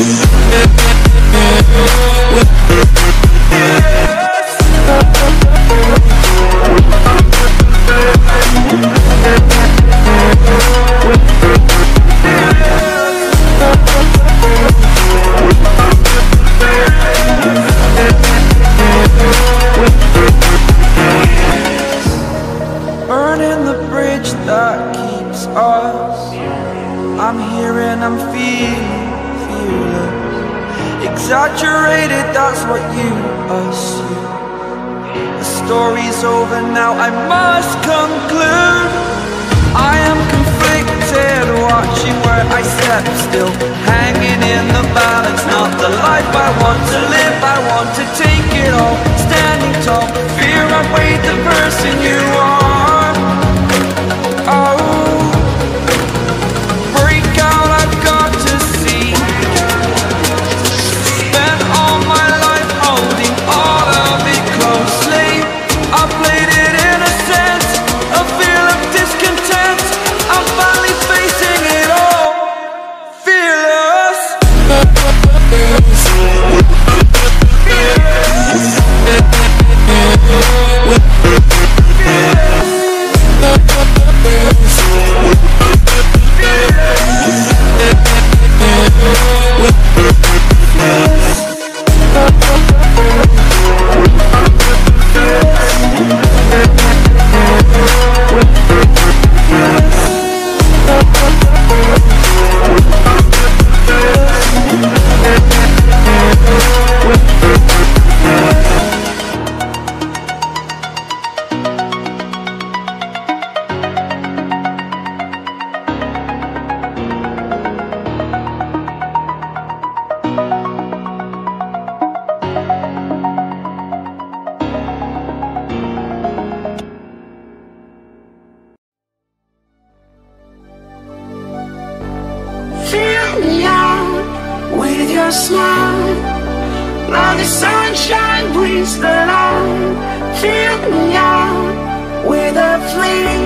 Yeah. that's what you assume The story's over now, I must conclude. I am conflicted, watching where I step still. Bye.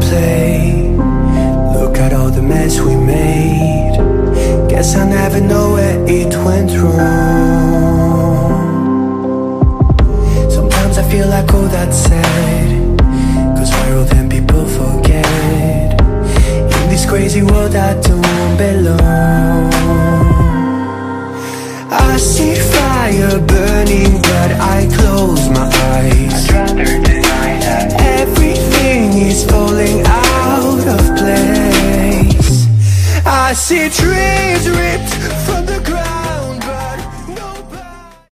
Play. Look at all the mess we made. Guess I'll never know where it went wrong. Sometimes I feel like all that's sad Cause viral then people forget? In this crazy world I don't see trees ripped